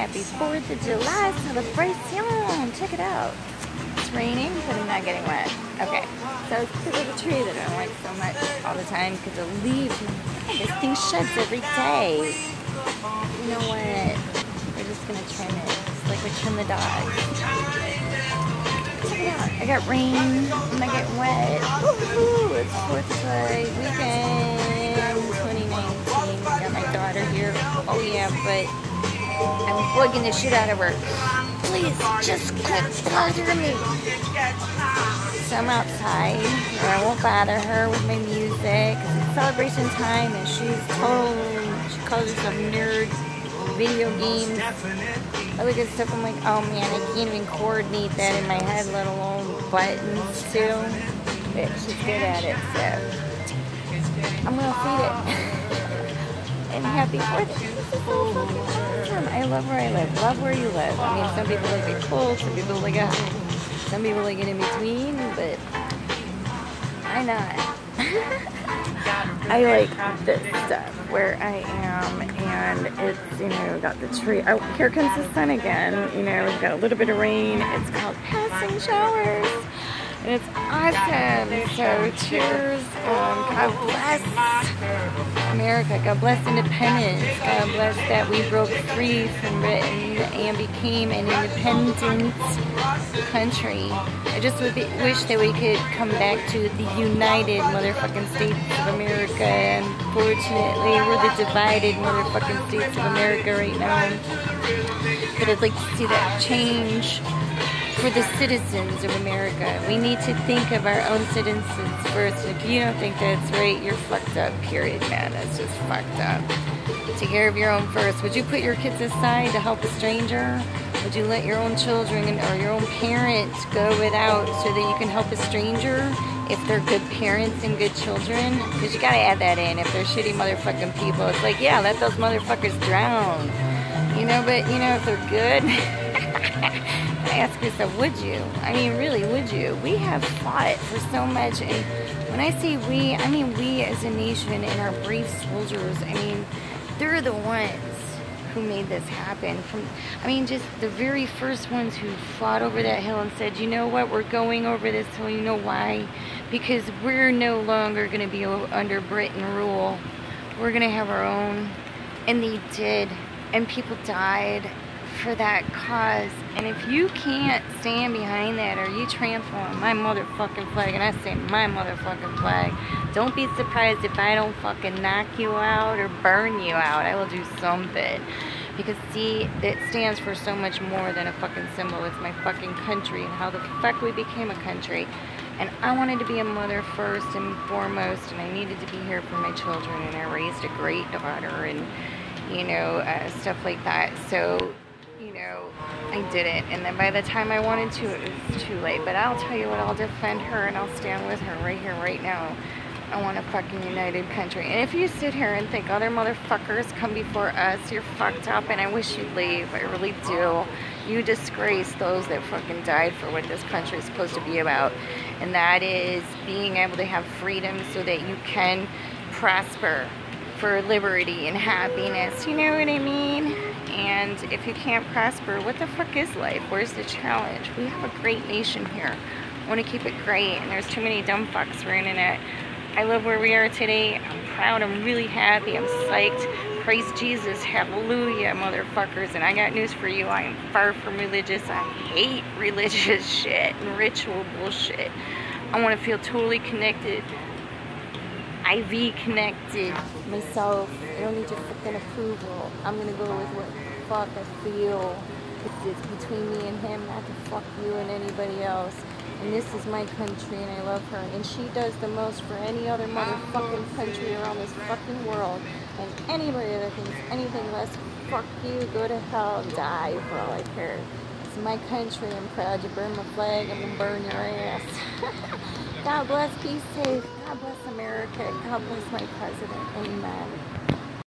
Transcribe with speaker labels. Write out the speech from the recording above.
Speaker 1: happy 4th of July celebration. Check it out. It's raining, but I'm not getting wet. Okay, so it's because of the tree that I like so much all the time because the leaves, this thing sheds every day. You know what? We're just gonna trim it. It's like we trim the dog. Check it out. I got rain. I'm not getting wet. Woohoo! It's 4th of July weekend 2019. Got my daughter here. Oh yeah, but I'm bugging the shit out of her. Please, just quit bothering me. So I'm outside, and I won't bother her with my music. It's celebration time, and she's totally, she calls herself nerd, video games, other good stuff. I'm like, oh man, I can't even coordinate that in my head, let alone buttons too. But she's good at it, so I'm gonna feed it. and happy 4th. I love where I live. Love where you live. I mean, some people like it cold, some people like it hot. Some people like it in between, but I not. I like this stuff where I am, and it's, you know, got the tree. Oh, here comes the sun again. You know, we've got a little bit of rain. It's called passing showers. And it's awesome. So cheers. Um, God bless America. God bless independence. God bless that we broke free from Britain and became an independent country. I just would be, wish that we could come back to the United motherfucking States of America. And fortunately, we're the divided motherfucking States of America right now. But I'd like to see that change for the citizens of America. We need to think of our own citizens first. If you don't think that's right, you're fucked up, period, man. That's just fucked up. Take care of your own first. Would you put your kids aside to help a stranger? Would you let your own children or your own parents go without so that you can help a stranger if they're good parents and good children? Because you gotta add that in. If they're shitty motherfucking people, it's like, yeah, let those motherfuckers drown. You know, but you know, if they're good. I ask yourself, would you? I mean, really, would you? We have fought for so much, and when I say we, I mean we as a nation and our brave soldiers. I mean, they're the ones who made this happen. From, I mean, just the very first ones who fought over that hill and said, you know what, we're going over this hill. You know why? Because we're no longer going to be under Britain rule. We're going to have our own. And they did. And people died for that cause. And if you can't stand behind that or you trample on my motherfucking flag, and I say my motherfucking flag, don't be surprised if I don't fucking knock you out or burn you out. I will do something. Because see, it stands for so much more than a fucking symbol. It's my fucking country and how the fuck we became a country. And I wanted to be a mother first and foremost, and I needed to be here for my children, and I raised a great daughter, and you know, uh, stuff like that. So you know, I didn't. And then by the time I wanted to, it was too late. But I'll tell you what, I'll defend her and I'll stand with her right here, right now. I want a fucking united country. And if you sit here and think other motherfuckers come before us, you're fucked up and I wish you'd leave. I really do. You disgrace those that fucking died for what this country is supposed to be about. And that is being able to have freedom so that you can prosper for liberty and happiness. You know what I mean? And if you can't prosper, what the fuck is life? Where's the challenge? We have a great nation here. I want to keep it great, and there's too many dumb fucks ruining it. I love where we are today. I'm proud. I'm really happy. I'm psyched. Praise Jesus. Hallelujah, motherfuckers. And I got news for you. I am far from religious. I hate religious shit and ritual bullshit. I want to feel totally connected. IV connected myself. I don't need your fucking approval. I'm gonna go with what fuck I feel. It's, between me and him, not to fuck you and anybody else. And this is my country and I love her. And she does the most for any other motherfucking country around this fucking world. And anybody that thinks anything less, fuck you, go to hell, die for all I care. It's my country. I'm proud to burn my flag. I'm gonna burn your ass. God bless, be safe. God bless America. God bless my president. Amen.